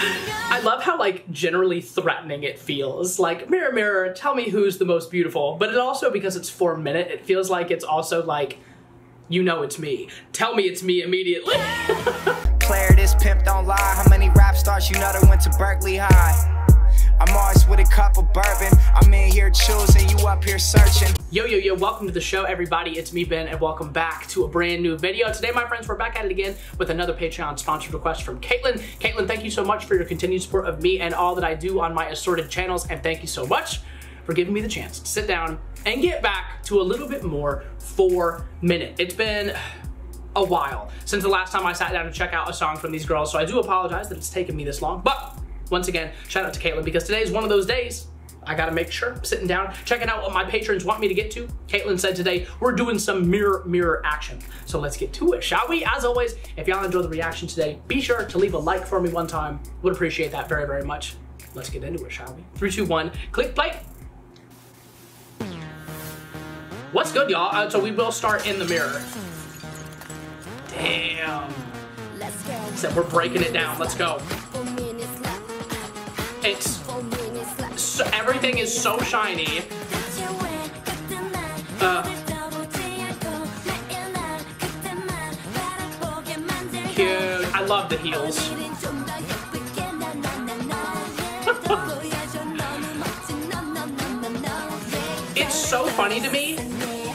I love how like generally threatening it feels. Like mirror mirror, tell me who's the most beautiful. But it also because it's 4 minute, it feels like it's also like you know it's me. Tell me it's me immediately. Claire, this pimp don't lie. How many rap stars you know that went to Berkeley High? I'm always with a cup of bourbon. I'm in here choosing, you up here searching. Yo, yo, yo, welcome to the show, everybody. It's me, Ben, and welcome back to a brand new video. Today, my friends, we're back at it again with another Patreon sponsored request from Caitlin. Caitlin, thank you so much for your continued support of me and all that I do on my assorted channels, and thank you so much for giving me the chance to sit down and get back to a little bit more four minute. It's been a while since the last time I sat down to check out a song from these girls, so I do apologize that it's taken me this long, but once again, shout out to Caitlin because today is one of those days I gotta make sure I'm sitting down, checking out what my patrons want me to get to. Caitlin said today we're doing some mirror mirror action. So let's get to it, shall we? As always, if y'all enjoy the reaction today, be sure to leave a like for me one time. Would appreciate that very, very much. Let's get into it, shall we? Three, two, one, click play. What's good, y'all? Uh, so we will start in the mirror. Damn. Said we're breaking it down. Let's go. It's so, everything is so shiny. Uh, cute. I love the heels. it's so funny to me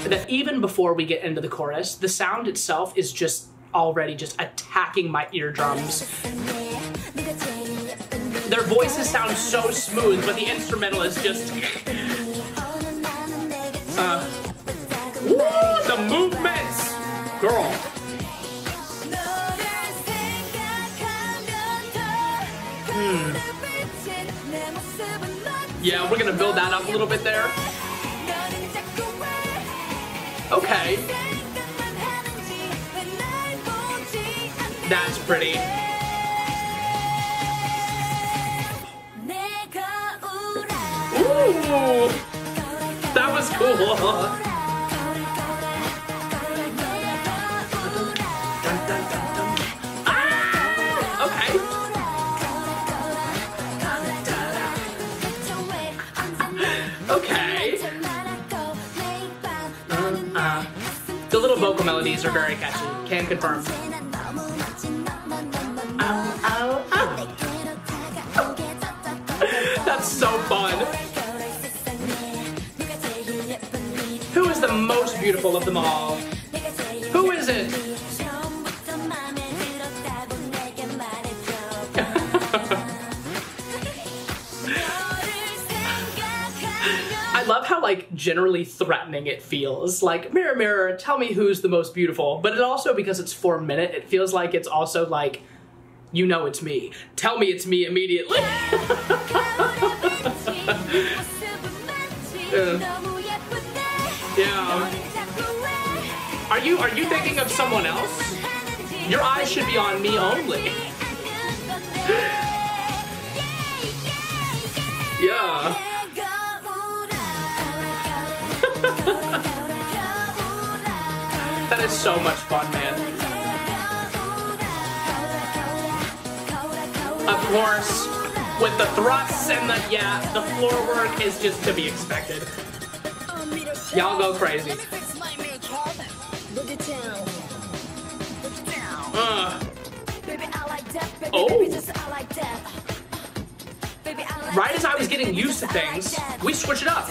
that even before we get into the chorus, the sound itself is just already just attacking my eardrums. Their voices sound so smooth, but the instrumental is just. Uh, woo, the movements! Girl. Hmm. Yeah, we're gonna build that up a little bit there. Okay. That's pretty. That was cool. Ah, okay. Okay. Uh, the little vocal melodies are very catchy. Can confirm. That's so fun. The most beautiful of them all? Who is it? I love how like generally threatening it feels. Like mirror mirror, tell me who's the most beautiful. But it also because it's 4 minute, it feels like it's also like you know it's me. Tell me it's me immediately. yeah. Are you are you thinking of someone else? Your eyes should be on me only. yeah. that is so much fun, man. Of course, with the thrusts and the, yeah, the floor work is just to be expected. Y'all go crazy. Uh. Oh. Right as I was getting used to things, we switch it up.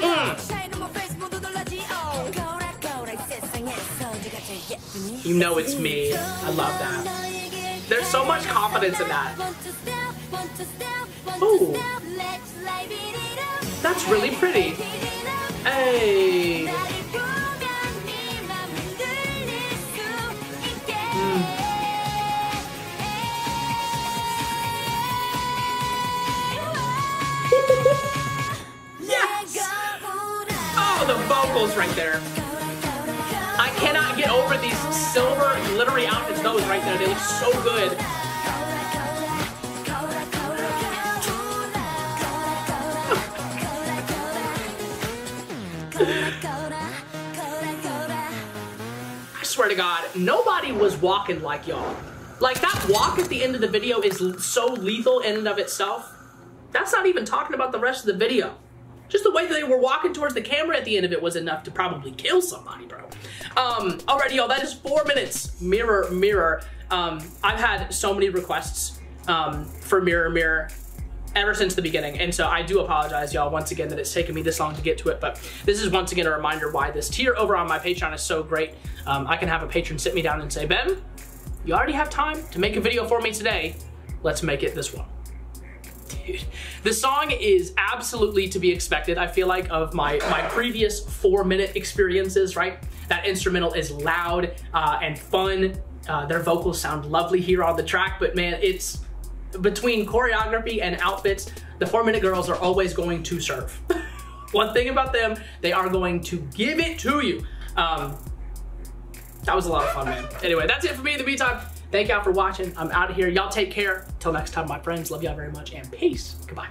Mm. You know it's me. I love that. There's so much confidence in that. Ooh. That's really pretty. Hey. Hmm. yes! Oh, the vocals right there. I cannot get over these silver glittery outfits. Those right there, they look so good. Swear to God, nobody was walking like y'all. Like that walk at the end of the video is so lethal in and of itself. That's not even talking about the rest of the video. Just the way they were walking towards the camera at the end of it was enough to probably kill somebody, bro. Um, alrighty, y'all, that is four minutes. Mirror, mirror. Um, I've had so many requests um, for mirror, mirror ever since the beginning. And so I do apologize, y'all, once again, that it's taken me this long to get to it. But this is once again a reminder why this tier over on my Patreon is so great. Um, I can have a patron sit me down and say, Ben, you already have time to make a video for me today. Let's make it this one. Dude, the song is absolutely to be expected, I feel like, of my, my previous four minute experiences, right? That instrumental is loud uh, and fun. Uh, their vocals sound lovely here on the track, but man, it's between choreography and outfits, the four minute girls are always going to serve. One thing about them, they are going to give it to you. Um, that was a lot of fun, man. Anyway, that's it for me the meantime. Thank y'all for watching. I'm out of here. Y'all take care. Till next time, my friends. Love y'all very much and peace. Goodbye.